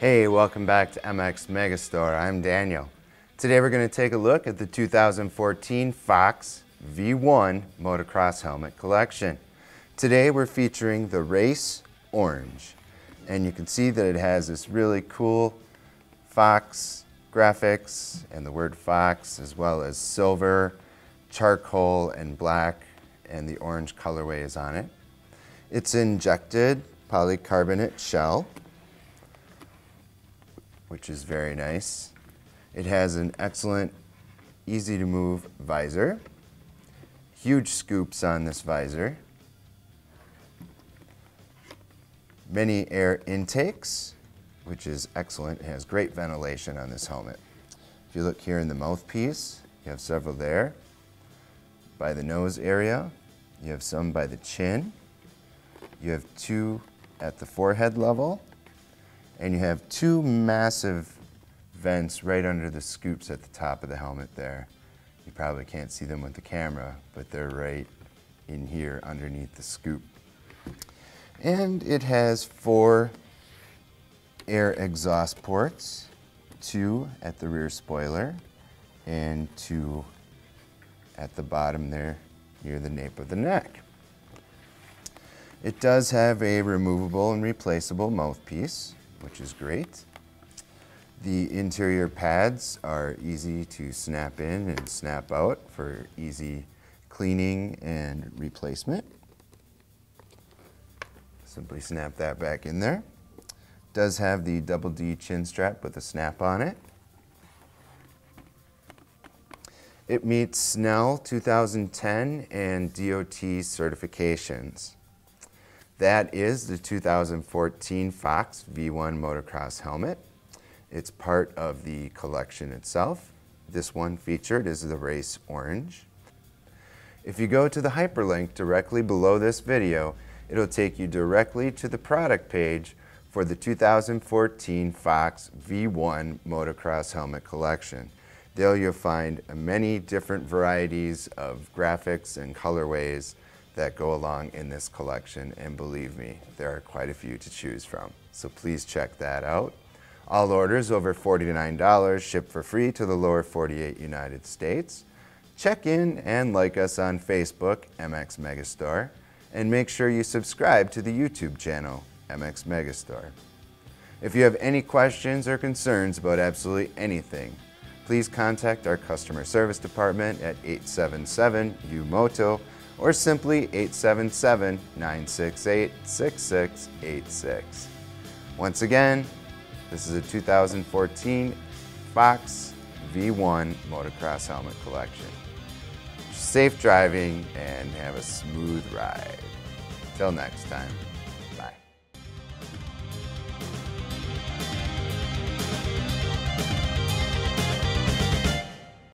Hey, welcome back to MX Megastore. I'm Daniel. Today we're going to take a look at the 2014 Fox V1 Motocross Helmet Collection. Today we're featuring the Race Orange. And you can see that it has this really cool Fox graphics and the word Fox as well as silver, charcoal, and black and the orange colorway is on it. It's injected polycarbonate shell which is very nice. It has an excellent, easy to move visor. Huge scoops on this visor. Many air intakes, which is excellent. It has great ventilation on this helmet. If you look here in the mouthpiece, you have several there. By the nose area, you have some by the chin. You have two at the forehead level and you have two massive vents right under the scoops at the top of the helmet there. You probably can't see them with the camera, but they're right in here underneath the scoop. And it has four air exhaust ports, two at the rear spoiler and two at the bottom there near the nape of the neck. It does have a removable and replaceable mouthpiece which is great. The interior pads are easy to snap in and snap out for easy cleaning and replacement. Simply snap that back in there. Does have the double D chin strap with a snap on it. It meets Snell 2010 and DOT certifications. That is the 2014 Fox V1 motocross helmet. It's part of the collection itself. This one featured is the Race Orange. If you go to the hyperlink directly below this video, it'll take you directly to the product page for the 2014 Fox V1 motocross helmet collection. There you'll find many different varieties of graphics and colorways that go along in this collection, and believe me, there are quite a few to choose from. So please check that out. All orders over $49 ship for free to the lower 48 United States. Check in and like us on Facebook, MX Megastore, and make sure you subscribe to the YouTube channel, MX Megastore. If you have any questions or concerns about absolutely anything, please contact our customer service department at 877-UMOTO or simply 877-968-6686. Once again, this is a 2014 Fox V1 motocross helmet collection. Safe driving and have a smooth ride. Till next time.